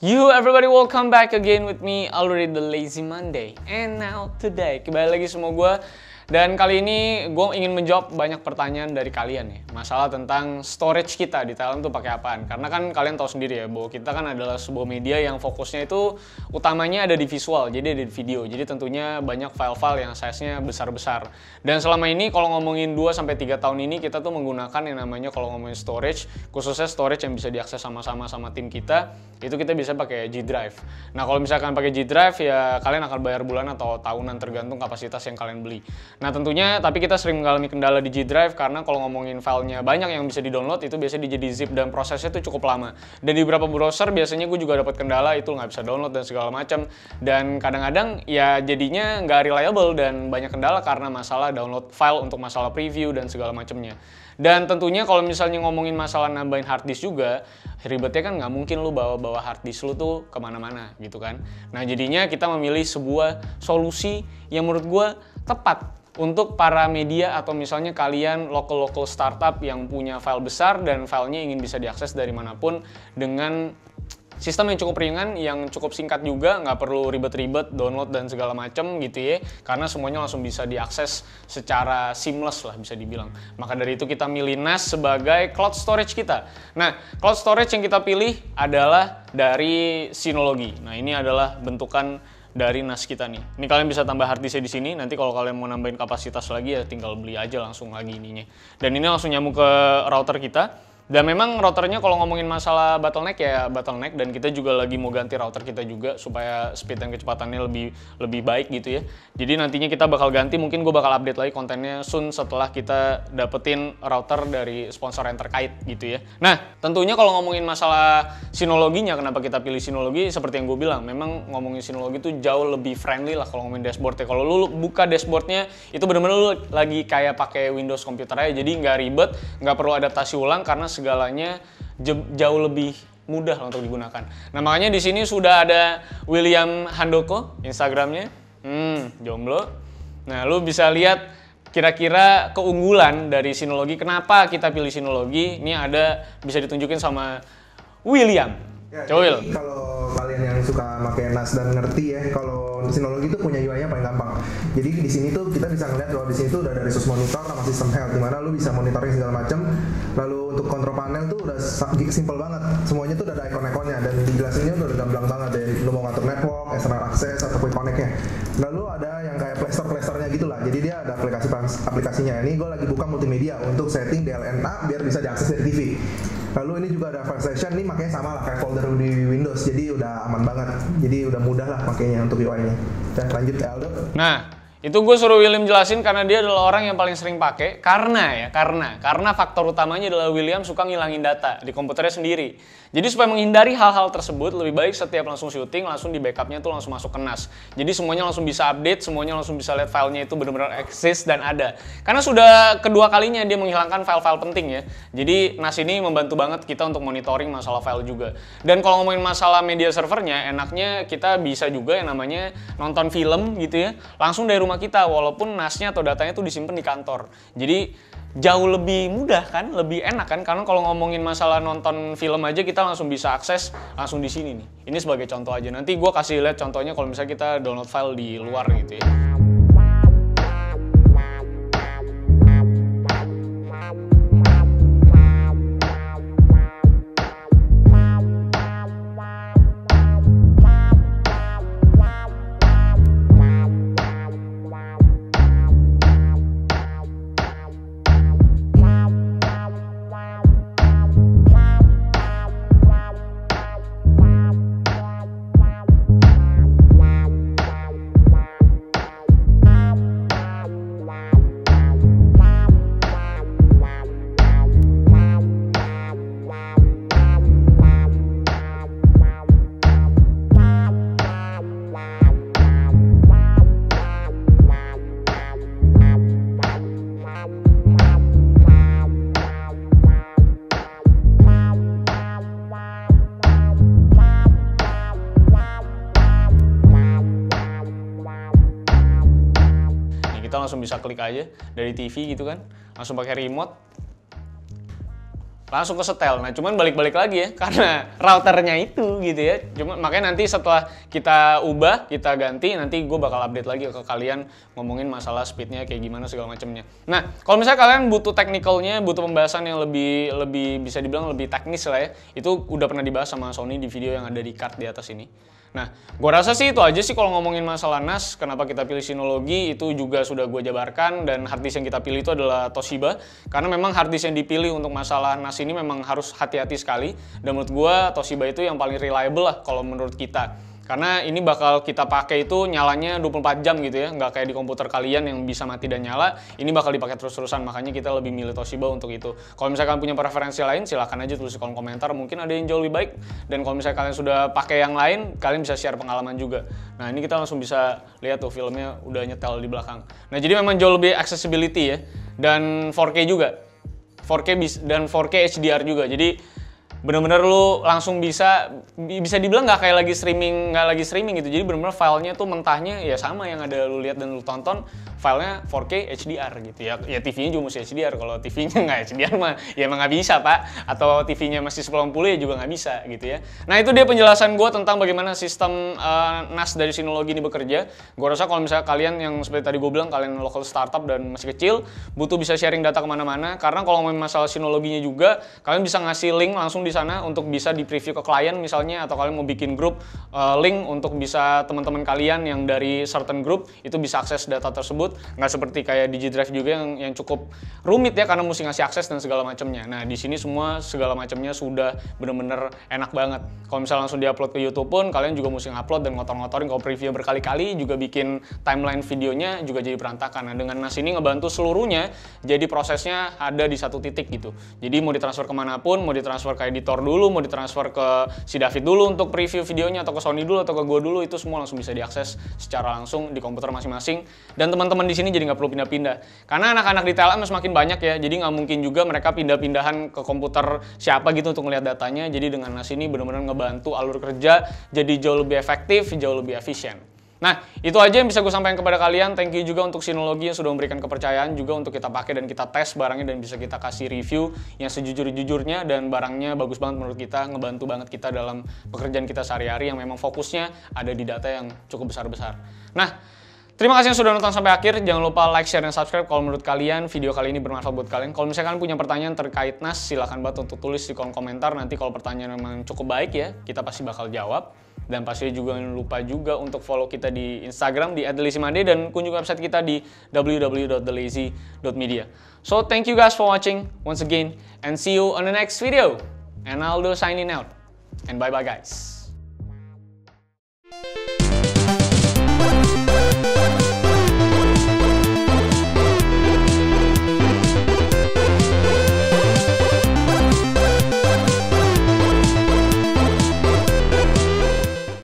You everybody welcome back again with me already the lazy Monday. And now today kembali lagi semua gue dan kali ini gue ingin menjawab banyak pertanyaan dari kalian ya masalah tentang storage kita di Thailand tuh pakai apaan karena kan kalian tahu sendiri ya bahwa kita kan adalah sebuah media yang fokusnya itu utamanya ada di visual jadi ada di video jadi tentunya banyak file-file yang size-nya besar-besar dan selama ini kalau ngomongin 2 sampai 3 tahun ini kita tuh menggunakan yang namanya kalau ngomongin storage khususnya storage yang bisa diakses sama-sama sama tim kita itu kita bisa pakai G Drive. Nah kalau misalkan pakai G Drive ya kalian akan bayar bulan atau tahunan tergantung kapasitas yang kalian beli. Nah tentunya tapi kita sering mengalami kendala di G Drive karena kalau ngomongin filenya banyak yang bisa di-download itu biasanya jadi zip dan prosesnya itu cukup lama. Dan di beberapa browser biasanya gue juga dapat kendala itu nggak bisa download dan segala macam. Dan kadang-kadang ya jadinya nggak reliable dan banyak kendala karena masalah download file untuk masalah preview dan segala macamnya. Dan tentunya kalau misalnya ngomongin masalah nambahin hard disk juga, ribetnya kan nggak mungkin lu bawa-bawa hard disk lu tuh ke mana-mana gitu kan. Nah jadinya kita memilih sebuah solusi yang menurut gue tepat untuk para media atau misalnya kalian local-local startup yang punya file besar dan filenya ingin bisa diakses dari mana pun dengan sistem yang cukup ringan, yang cukup singkat juga, nggak perlu ribet-ribet download dan segala macam gitu ya, karena semuanya langsung bisa diakses secara seamless lah bisa dibilang. Maka dari itu kita milih NAS sebagai cloud storage kita. Nah, cloud storage yang kita pilih adalah dari Synology. Nah, ini adalah bentukan dari NAS kita nih. Ini kalian bisa tambah hard disknya di sini. Nanti kalau kalian mau nambahin kapasitas lagi ya tinggal beli aja langsung lagi ininya. Dan ini langsung nyambung ke router kita. Dan memang routernya kalau ngomongin masalah bottleneck ya bottleneck dan kita juga lagi mau ganti router kita juga supaya speed dan kecepatannya lebih lebih baik gitu ya. Jadi nantinya kita bakal ganti mungkin gue bakal update lagi kontennya soon setelah kita dapetin router dari sponsor yang terkait gitu ya. Nah tentunya kalau ngomongin masalah sinologinya kenapa kita pilih sinologi seperti yang gue bilang memang ngomongin sinologi itu jauh lebih friendly lah kalau ngomongin dashboardnya. Kalau lu buka dashboardnya itu bener-bener lu lagi kayak pakai Windows komputer aja jadi nggak ribet nggak perlu adaptasi ulang karena segalanya jauh lebih mudah untuk digunakan. Nah makanya di sini sudah ada William Handoko Instagramnya, hmm jomblo. Nah lu bisa lihat kira-kira keunggulan dari sinologi. Kenapa kita pilih sinologi? Ini ada bisa ditunjukin sama William. Ya, jadi Kalau kalian yang suka pakai NAS dan ngerti ya, kalau Synology itu punya UI-nya paling gampang. Jadi di sini tuh kita bisa ngeliat kalau di sini tuh udah ada resource monitor sama sistem health, di mana lu bisa monitoring segala macam. Lalu untuk kontrol panel tuh udah simple banget. Semuanya tuh udah ada icon-iconnya dan dijelasinnya udah gamblang banget deh. Lu mau ngatur network, external access atau quick connect-nya. Lalu ada yang kayak Store-nya gitu lah. Jadi dia ada aplikasi aplikasinya. Ini gue lagi buka multimedia untuk setting DLNA biar bisa diakses dari TV. Lalu ini juga ada file session nih makanya sama lah kayak folder di Windows jadi udah aman banget jadi udah mudah lah makanya untuk UI-nya. Dan lanjut ke Aldo. Nah, itu gue suruh William jelasin karena dia adalah orang yang paling sering pakai karena ya, karena karena faktor utamanya adalah William suka ngilangin data di komputernya sendiri. Jadi supaya menghindari hal-hal tersebut lebih baik setiap langsung syuting langsung di backupnya tuh langsung masuk ke NAS. Jadi semuanya langsung bisa update, semuanya langsung bisa lihat filenya itu benar-benar eksis dan ada. Karena sudah kedua kalinya dia menghilangkan file-file penting ya. Jadi NAS ini membantu banget kita untuk monitoring masalah file juga. Dan kalau ngomongin masalah media servernya, enaknya kita bisa juga yang namanya nonton film gitu ya, langsung dari rumah kita walaupun NAS-nya atau datanya tuh disimpan di kantor. Jadi jauh lebih mudah kan, lebih enak kan karena kalau ngomongin masalah nonton film aja kita langsung bisa akses langsung di sini nih. Ini sebagai contoh aja. Nanti gue kasih lihat contohnya kalau misalnya kita download file di luar gitu ya. Langsung bisa klik aja dari TV gitu kan, langsung pakai remote. langsung ke setel. Nah, cuman balik-balik lagi ya karena routernya itu gitu ya. Cuma makanya nanti setelah kita ubah, kita ganti, nanti gue bakal update lagi ke kalian ngomongin masalah speednya kayak gimana segala macamnya. Nah, kalau misalnya kalian butuh technicalnya, butuh pembahasan yang lebih lebih bisa dibilang lebih teknis lah ya, itu udah pernah dibahas sama Sony di video yang ada di card di atas ini. Nah, gue rasa sih itu aja sih kalau ngomongin masalah NAS, kenapa kita pilih Synology itu juga sudah gue jabarkan dan harddisk yang kita pilih itu adalah Toshiba karena memang harddisk yang dipilih untuk masalah NAS ini memang harus hati-hati sekali dan menurut gue Toshiba itu yang paling reliable lah kalau menurut kita. Karena ini bakal kita pakai itu nyalanya 24 jam gitu ya, nggak kayak di komputer kalian yang bisa mati dan nyala. Ini bakal dipakai terus-terusan, makanya kita lebih milih Toshiba untuk itu. Kalau misalkan punya preferensi lain, silahkan aja tulis di kolom komentar. Mungkin ada yang jauh lebih baik. Dan kalau misalnya kalian sudah pakai yang lain, kalian bisa share pengalaman juga. Nah ini kita langsung bisa lihat tuh filmnya udah nyetel di belakang. Nah jadi memang jauh lebih accessibility ya, dan 4K juga. 4K dan 4K HDR juga. Jadi bener-bener lu langsung bisa bisa dibilang nggak kayak lagi streaming nggak lagi streaming gitu. Jadi bener-bener filenya tuh mentahnya ya sama yang ada lu lihat dan lu tonton filenya 4K HDR gitu. Ya ya TV-nya juga mesti HDR kalau TV-nya nggak HDR mah ya emang nggak bisa pak. Atau TV-nya masih 1080 ya juga nggak bisa gitu ya. Nah itu dia penjelasan gue tentang bagaimana sistem uh, NAS dari Synology ini bekerja. Gue rasa kalau misalnya kalian yang seperti tadi gue bilang kalian local startup dan masih kecil butuh bisa sharing data ke mana-mana. Karena kalau ngomongin masalah Synology-nya juga kalian bisa ngasih link langsung di sana untuk bisa di preview ke klien misalnya atau kalian mau bikin grup uh, link untuk bisa teman-teman kalian yang dari certain group itu bisa akses data tersebut nggak seperti kayak DigiDrive juga yang yang cukup rumit ya karena mesti ngasih akses dan segala macamnya. Nah di sini semua segala macamnya sudah bener-bener enak banget. Kalau misalnya langsung diupload ke YouTube pun kalian juga mesti ngupload dan ngotor-ngotorin kalau preview berkali-kali juga bikin timeline videonya juga jadi berantakan. Nah dengan NAS ini ngebantu seluruhnya jadi prosesnya ada di satu titik gitu. Jadi mau ditransfer ke mana pun, mau ditransfer di editor dulu, mau ditransfer ke si David dulu untuk preview videonya atau ke Sony dulu atau ke gue dulu itu semua langsung bisa diakses secara langsung di komputer masing-masing dan teman-teman di sini jadi nggak perlu pindah-pindah karena anak-anak di TLM semakin banyak ya jadi nggak mungkin juga mereka pindah-pindahan ke komputer siapa gitu untuk melihat datanya jadi dengan NAS ini benar-benar ngebantu alur kerja jadi jauh lebih efektif jauh lebih efisien Nah, itu aja yang bisa gue sampaikan kepada kalian. Thank you juga untuk Synology yang sudah memberikan kepercayaan juga untuk kita pakai dan kita tes barangnya dan bisa kita kasih review yang sejujur-jujurnya dan barangnya bagus banget menurut kita, ngebantu banget kita dalam pekerjaan kita sehari-hari yang memang fokusnya ada di data yang cukup besar-besar. Nah, Terima kasih yang sudah nonton sampai akhir. Jangan lupa like, share, dan subscribe kalau menurut kalian video kali ini bermanfaat buat kalian. Kalau misalkan punya pertanyaan terkait NAS, silahkan banget untuk tulis di kolom komentar. Nanti kalau pertanyaan memang cukup baik ya, kita pasti bakal jawab. Dan pasti juga jangan lupa juga untuk follow kita di Instagram di @delazymande dan kunjungi website kita di www.thelazy.media. So thank you guys for watching once again and see you on the next video. And Aldo signing out. And bye bye guys.